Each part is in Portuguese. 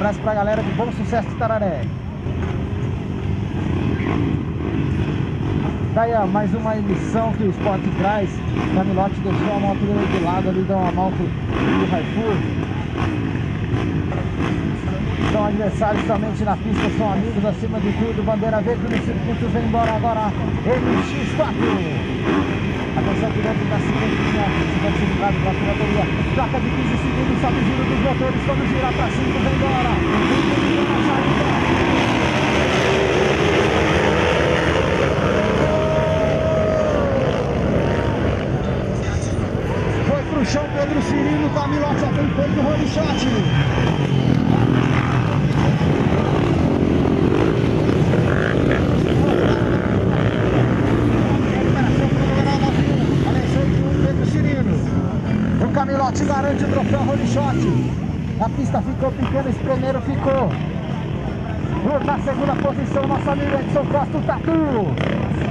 abraço pra galera de Bom Sucesso de Tararé. Tá aí, ó, mais uma emissão que o esporte traz. Camilote deixou a moto dele de lado ali, deu uma moto do Raifur. Adversários somente na pista, são amigos acima de tudo. Bandeira verde no circuito, vem embora agora. MX4. Atenção dentro da linha, segundo circulado para a bateria. Placa de 15 segundos, sobe o giro dos motores. Vamos girar para 5, vem embora. Saída. pro chão, Pedro Cirino, Camilote já tem feito o role shot. O troféu role shot. A pista ficou pequena, esse primeiro ficou. Na segunda posição, nosso amigo Edson Costa, o Tatu.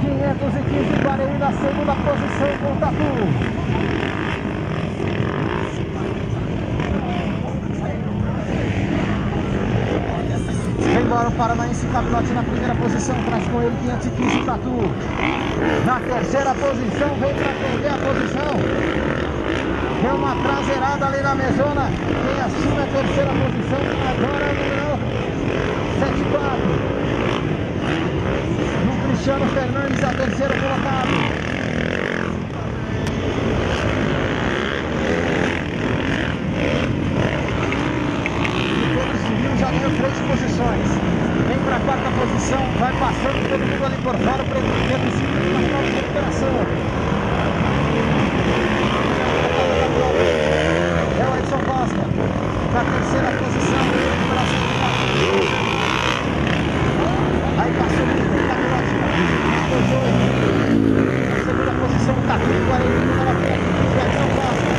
515 Guarani na segunda posição com o Tatu. embora o Paranaense Capilote na primeira posição, traz com ele 515 Tatu. Na terceira posição, vem para perder a posição. Deu uma traseirada ali na mesona. Quem assume a terceira posição agora é o número 74. No Cristiano Fernandes, a terceira colocado. já ganhou três posições. Vem para a quarta posição, vai passando todo mundo ali por fora, para o prova de recuperação. Costa, para a terceira posição, a segunda. Aí passou o Felipe Camilote, na segunda posição, o Tatu, 41 na frente, Edson Costa.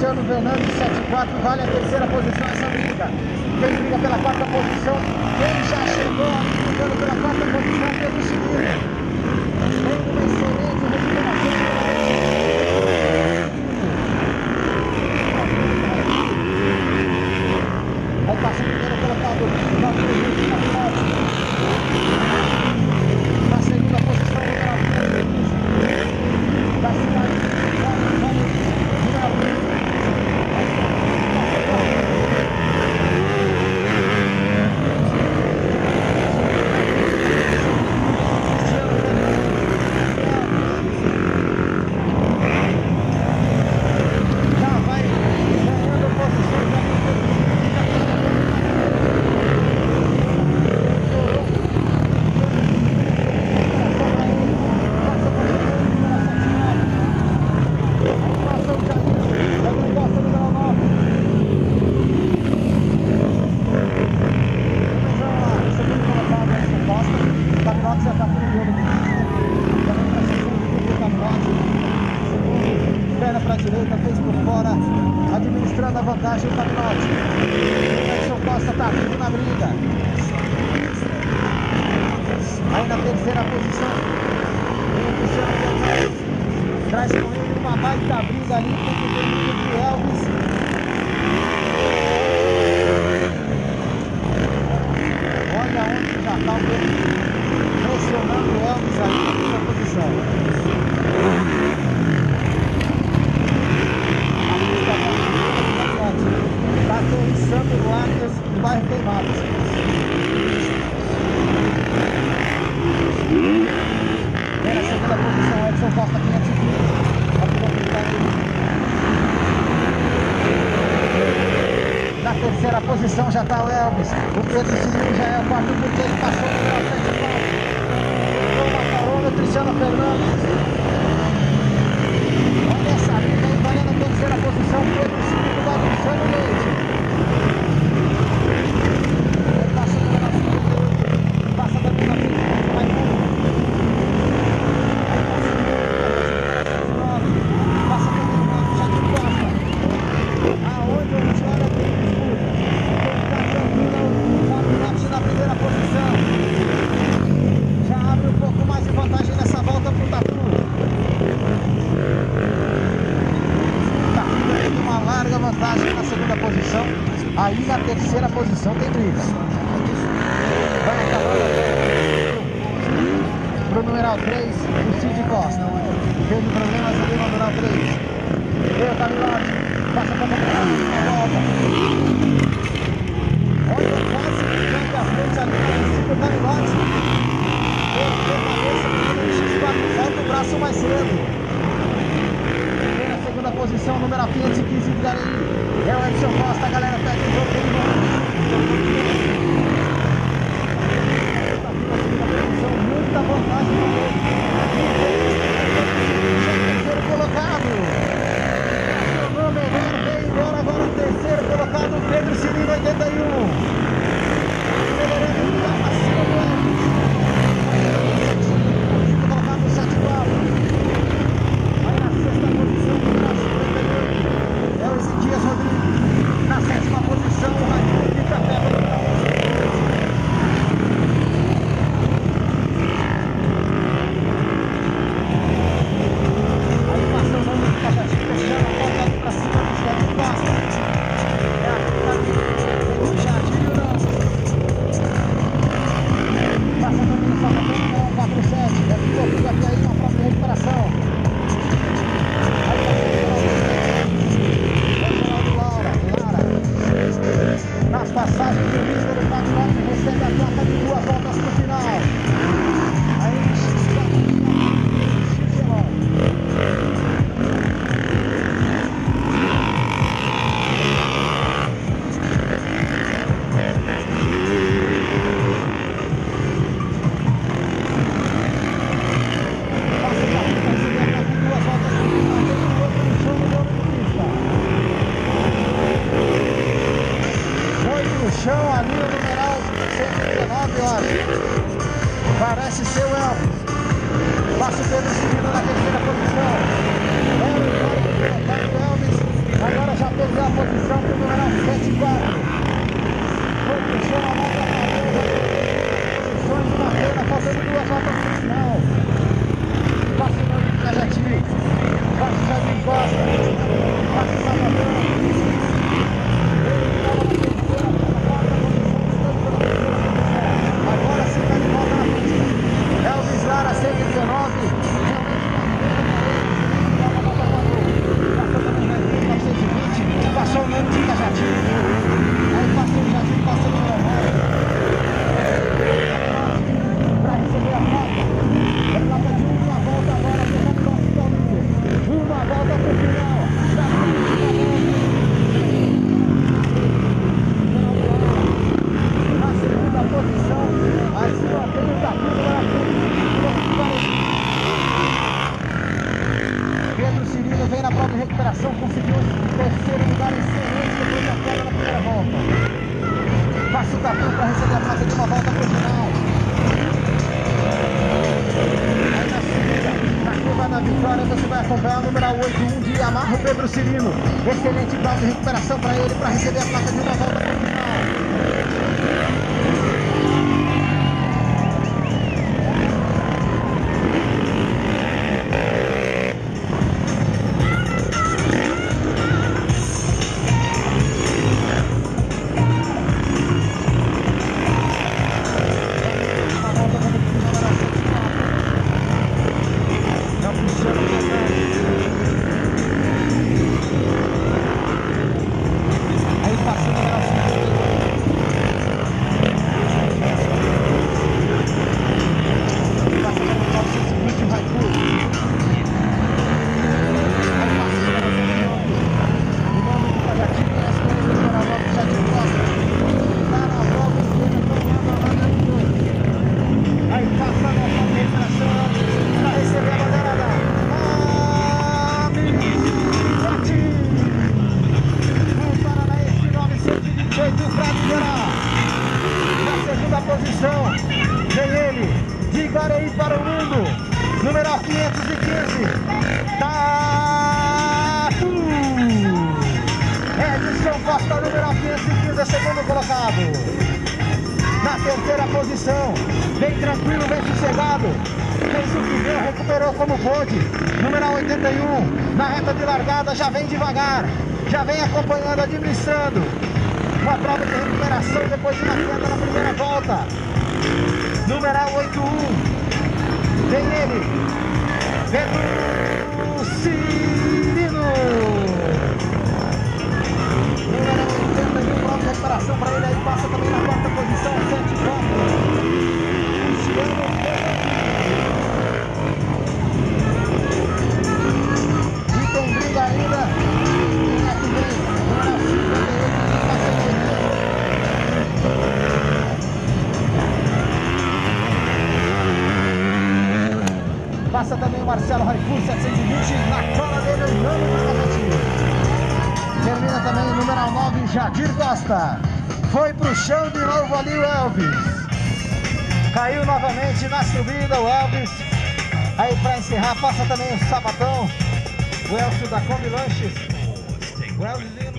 Cristiano Fernandes. 74 vale a terceira posição essa briga. Quem briga pela quarta posição, quem já chegou brigando pela quarta posição, Pedro Chimino. Tem uma excelente recuperação. Aí passa o primeiro colocado, na segunda posição, o da cidade. Costa 520. 125 já é a partir do que ele passou pela principal. Uma carona, Cristiano Fernandes. Olha essa linha aí, valendo a terceira posição, 125 do Luciano Leite. lateral 3, o Cid Costa. Teve problemas ali no lateral 3. Veio o Camilote, passa para a volta. Olha quase passe que vem da frente ali, para o Camilote. Perdeu a cabeça, o X4 volta o braço mais cedo. Primeira, segunda posição, número 515 15 de Garim. É o Edson Costa, a galera pega o jogo, ele volta. Muita vantagem amarra o Pedro Cirino. Excelente prazo de recuperação para ele, para receber a placa de uma volta final. Para o mundo. Numeral 515. Tatu. Edson Costa, numeral 515, é segundo colocado. Na terceira posição, bem tranquilo, bem sossegado. Fez o que recuperou como pôde. Numeral 81, na reta de largada, já vem devagar. Já vem acompanhando, administrando. Uma prova de recuperação depois de uma queda na primeira volta. Numeral 81. Vem ele. Pedro Cirino. Número 81, prova de recuperação para ele aí. Passa também na quarta posição, 7 voltas. O número 9, Jadir Costa. Foi pro chão de novo ali o Elvis. Caiu novamente na subida o Elvis. Aí para encerrar, passa também o Sapatão. O Elcio da Kombi Lanches. O Elvis